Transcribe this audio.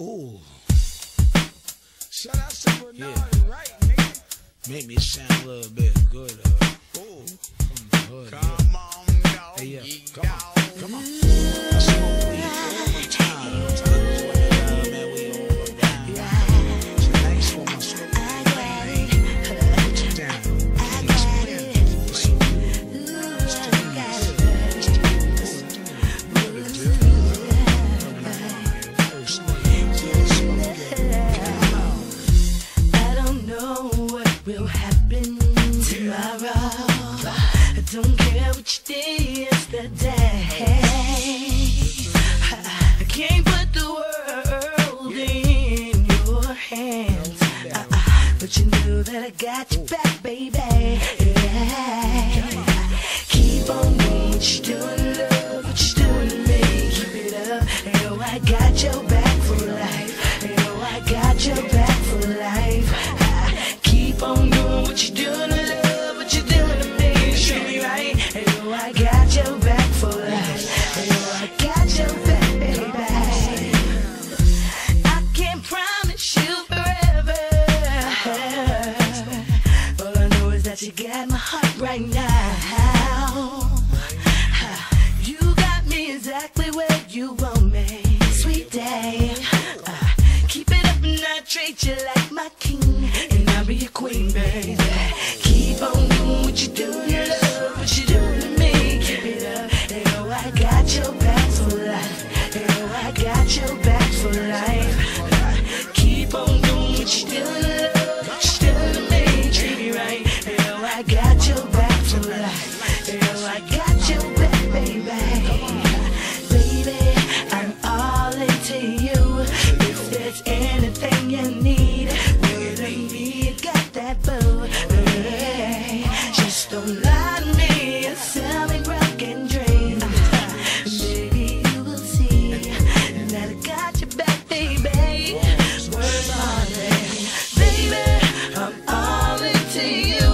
Ooh, Shout out to Bernard, Yeah. right, nigga? make me sound a little bit good. Uh, Ooh, hood. yeah. come on, dog. Hey, yeah, come on, come on. Will happen tomorrow. I don't care what you did yesterday. I can't put the world in your hands. But you know that I got your back, baby. Yeah. Keep on doing what you're doing, treat you like my king, and I'll be your queen, baby. Keep on doing what you do, you love what you do to me. Keep it up, yo, I got your back for life. Yo, I got your back for life. Keep on doing what you do, see you.